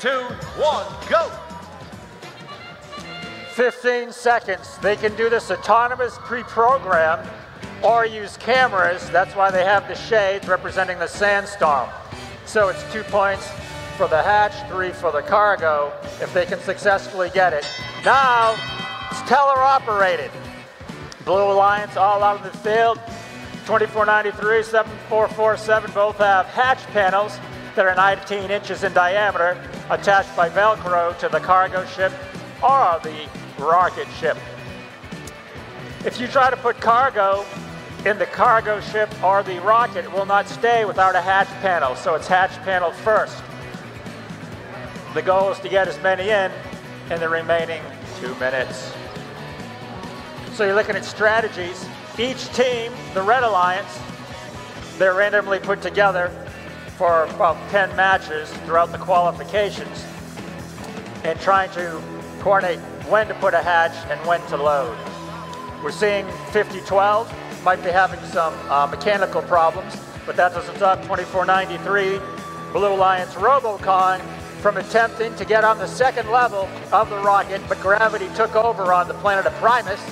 two, one, go. 15 seconds. They can do this autonomous, pre-programmed, or use cameras. That's why they have the shades representing the sandstorm. So it's two points for the hatch, three for the cargo, if they can successfully get it. Now, it's teleoperated. Blue Alliance all out in the field. 2493, 7447 both have hatch panels that are 19 inches in diameter attached by Velcro to the cargo ship or the rocket ship. If you try to put cargo in the cargo ship or the rocket, it will not stay without a hatch panel, so it's hatch panel first. The goal is to get as many in in the remaining two minutes. So you're looking at strategies. Each team, the Red Alliance, they're randomly put together for about 10 matches throughout the qualifications and trying to coordinate when to put a hatch and when to load. We're seeing 5012 might be having some uh, mechanical problems, but that doesn't stop 2493 Blue Alliance Robocon from attempting to get on the second level of the rocket, but gravity took over on the planet of Primus.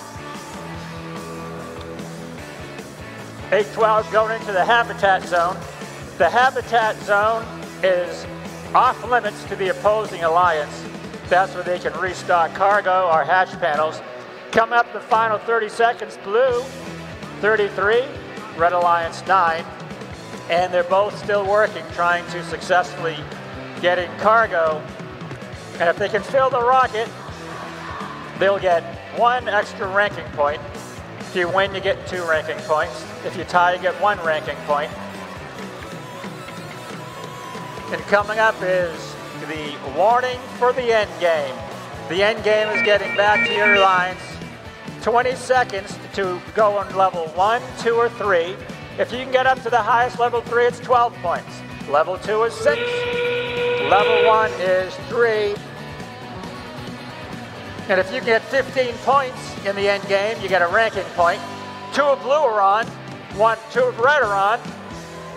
812 going into the habitat zone. The habitat zone is off limits to the opposing alliance. That's where they can restock cargo or hatch panels. Come up the final 30 seconds, blue 33, red alliance 9, and they're both still working, trying to successfully get in cargo. And if they can fill the rocket, they'll get one extra ranking point. If you win, you get two ranking points. If you tie, you get one ranking point. And coming up is the warning for the end game. The end game is getting back to your lines. 20 seconds to go on level one, two, or three. If you can get up to the highest level three, it's 12 points. Level two is six. Level one is three. And if you get 15 points in the end game, you get a ranking point. Two of blue are on, one, two of red are on,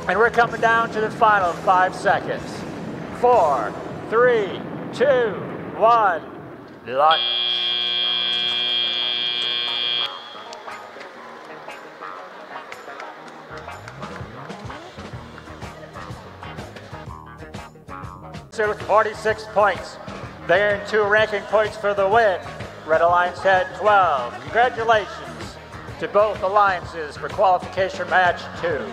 and we're coming down to the final five seconds. Four, three, two, one, launch. So 46 points. They earned two ranking points for the win. Red Alliance had 12. Congratulations to both alliances for qualification match two.